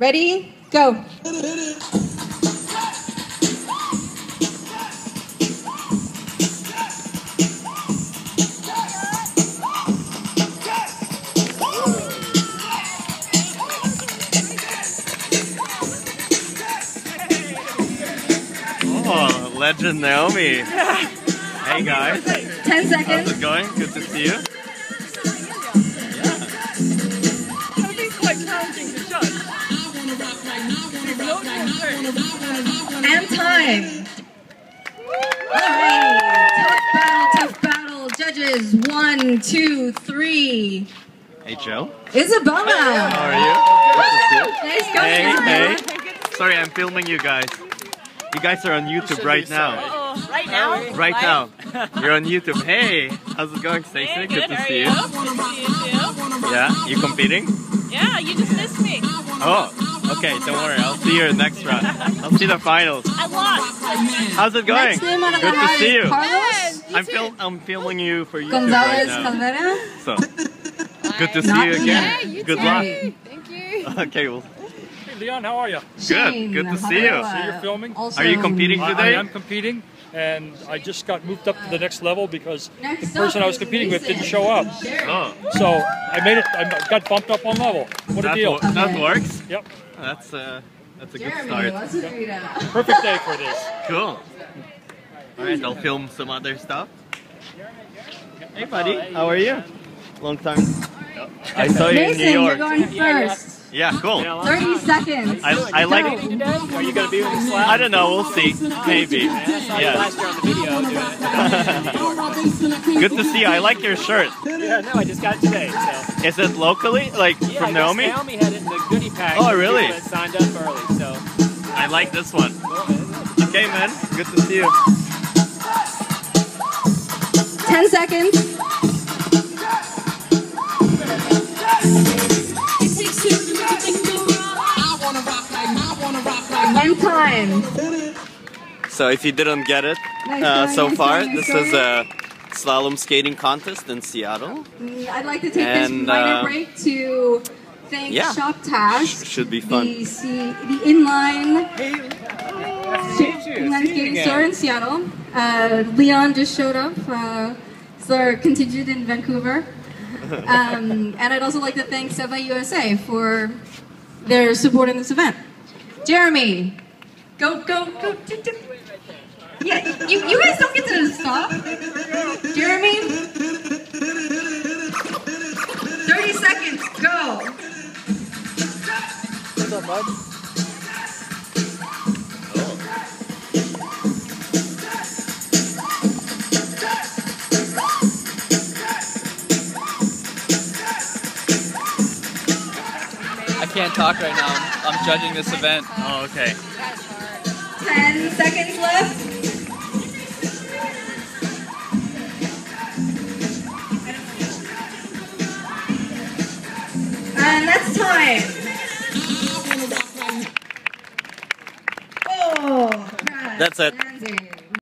Ready? Go. Oh, legend Naomi. Hey guys, 10 seconds. how's it going? Good to see you. And time. Alright. Tough battle, tough battle. Judges, one, two, three. Hey Joe, Isabella. how are you? Good to see you. Nice going, Hey, hey. Sorry, I'm filming you guys. You guys are on YouTube right now. Oh, right now? Right now. You're on YouTube. Hey, how's it going, Stacey? Hey, Good good, to see you? you. Good to see you too. Yeah, you competing? Yeah, you just missed me. Oh, okay, don't worry. I'll see you in the next round. I'll see the finals. I lost. How's it going? Next name on the Good to see you. Carlos I'm film I'm filming you for YouTube right Gonzalez now. Calvera. So good to see you me. again. Good luck. Thank you. Okay, well, Hey Leon, how are you? Good. good to see you. So you're filming? Also, Are you competing I, today? I am competing, and I just got moved up to the next level because the person I was competing with didn't show up. oh, So I made it. I got bumped up one level. What a that, deal! wo- that works. Yep, That's uh, that's a good start. let's agree to perfect day for this. Cool. All right, I'll film some other stuff. Hey, buddy, how are you? Long time. I saw you in Mason, New you're going first. Yeah, cool. 30 seconds. I, I like. it. Are you gonna be with the slap? I don't know. We'll see. Maybe. I Yeah. last year on the video doing it. Good to see you. I like your shirt. Yeah, no, I just got it today. So Is it locally, like yeah, from I guess Naomi? Naomi had it in the goodie pack. Oh, really? people signed up early. So I like this one. Okay, man. Good to see you. 10 seconds. And time. So if you didn't get it Nice uh, so nice far, nice this is a slalom skating contest in Seattle. Mm, I'd like to take And, this minor uh, break to thank yeah. Shop Task, Should be fun. the, C- the inline inline skating store in Seattle. Uh, Leon just showed up. Uh, it's our contingent in Vancouver. Um, and I'd also like to thank Seba USA for their support in this event. Jeremy, go, go, go. Yeah, you, you guys don't get to stop. Jeremy, 30 seconds, go. what's up, bud? I can't talk right now. I'm, I'm judging this event. Oh, okay. 10 seconds left. And that's time. Oh, That's it. Ramsey.